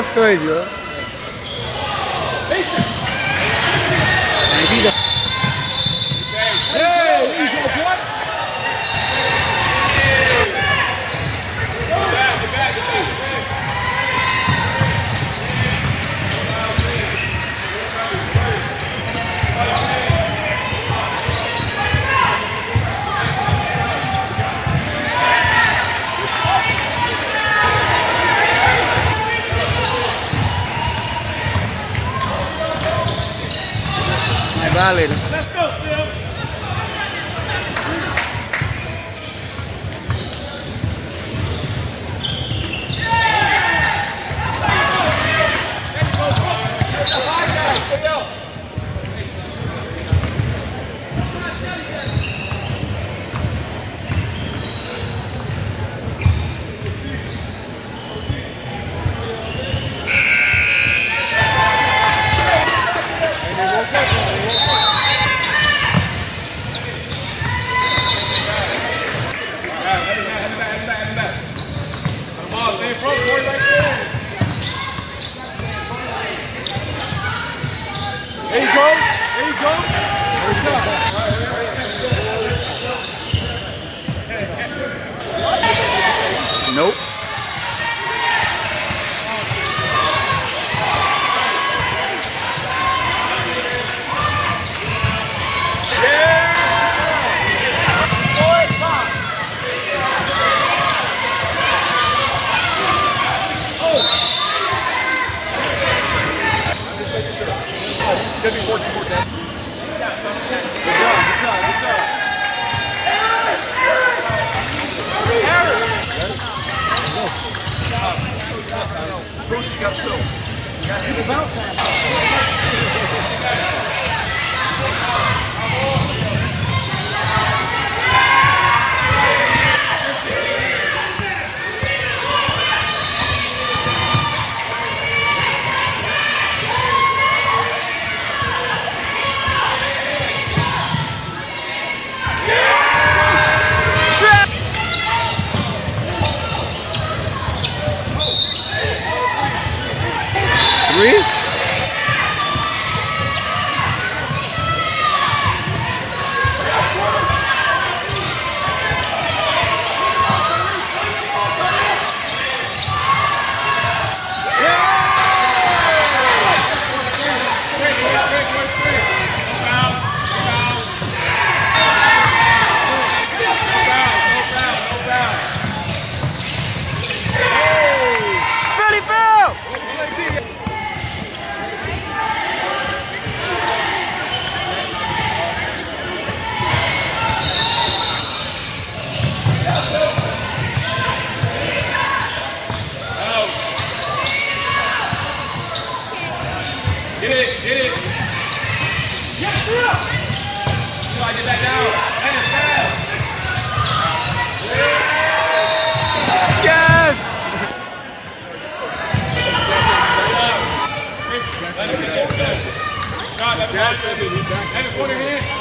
That's crazy, bro. Haller. Nope. Good job, good job, good job. Harris! Bruce, you got go, You got him. job, everybody. Everybody here.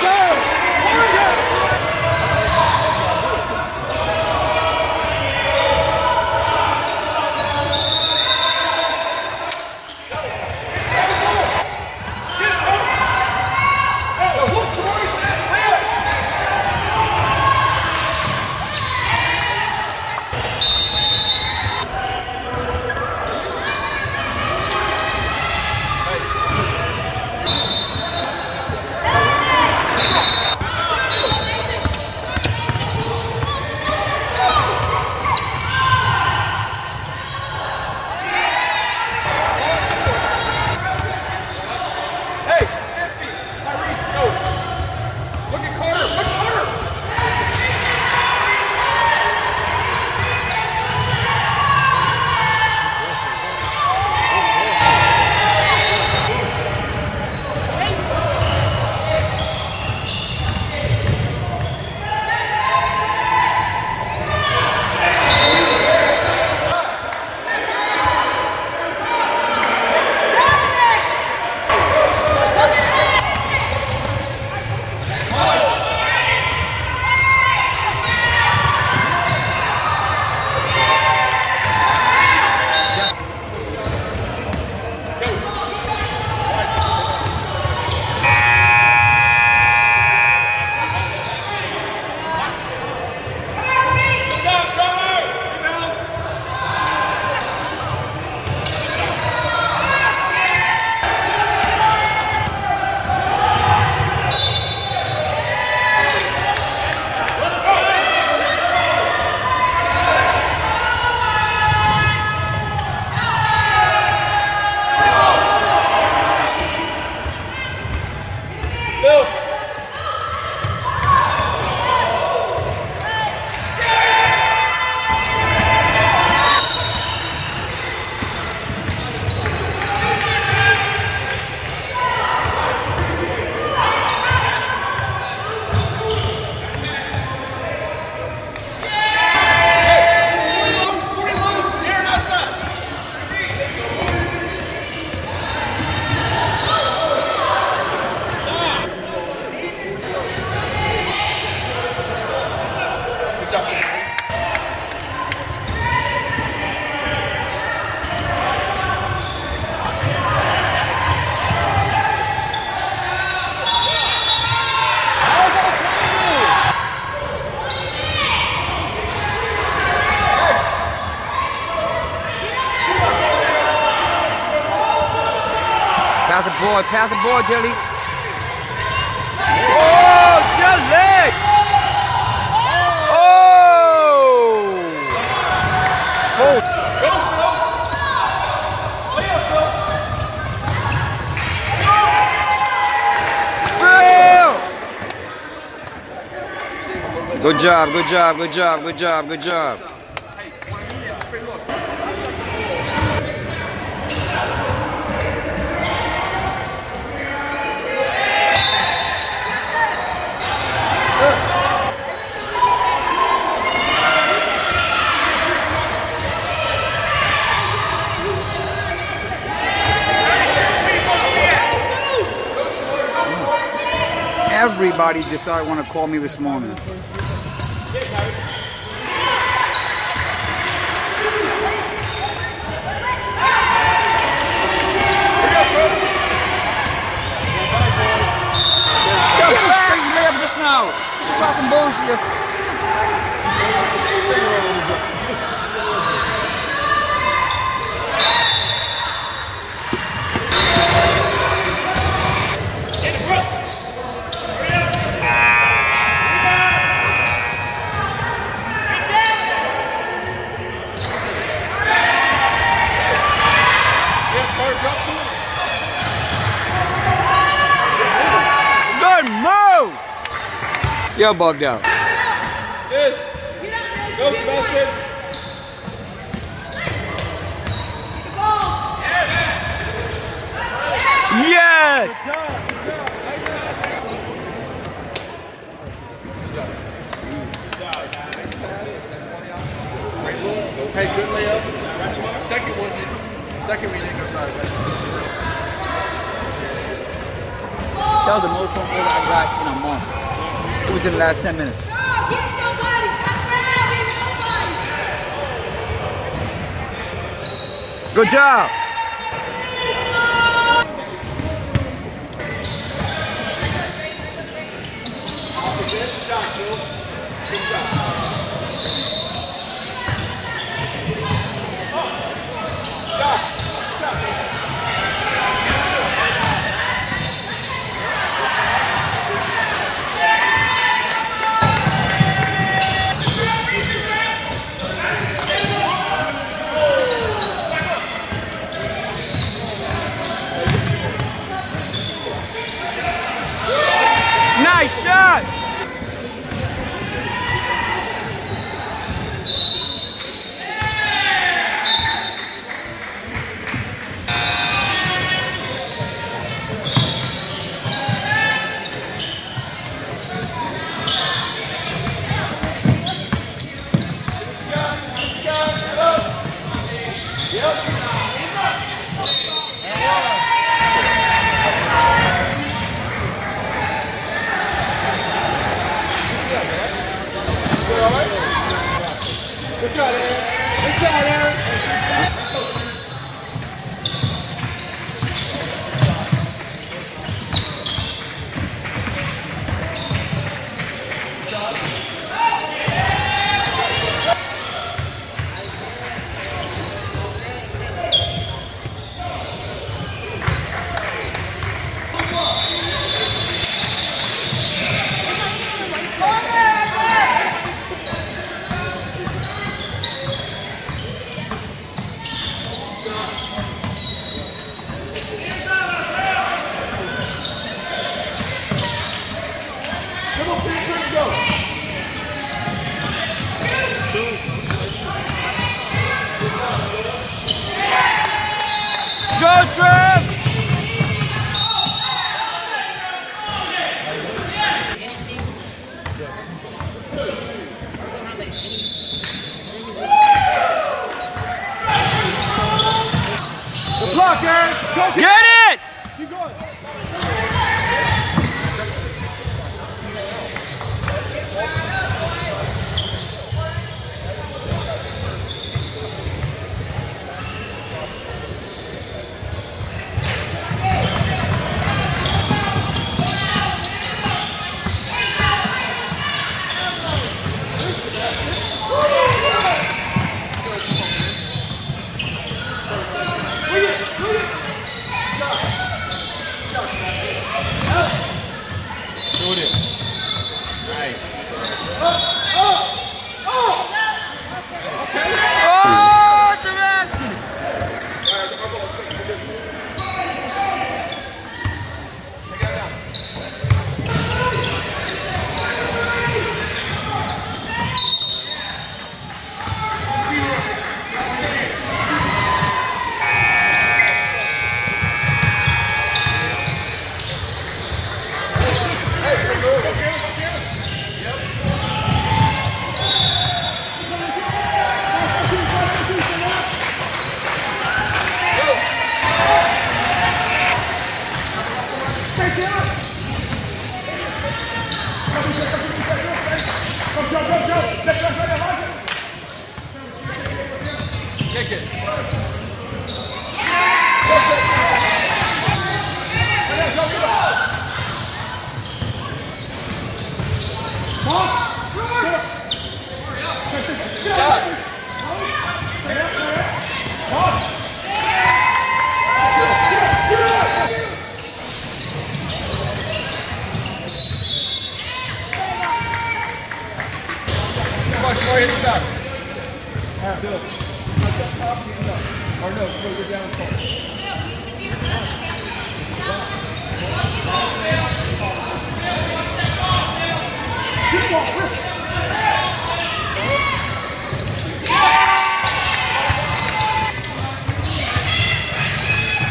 good. Pass the ball, pass the ball, Jelly. Oh, Jelly! Oh! Oh! Phil! Good job, good job, good job, good job, good job. Everybody decided want to call me this morning. Just now. Just try some bullshit. Just... Good move! Yo, bugged out. Yes. Go, Sebastian. Yes! Hey, good layup. Second one. Second we didn't go sideways. That was the most fun I got in a month. It was in the last 10 minutes. Good job! Nice Go,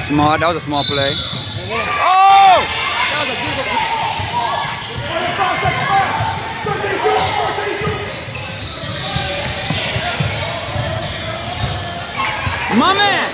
Smart, that was a small play. Oh! My man!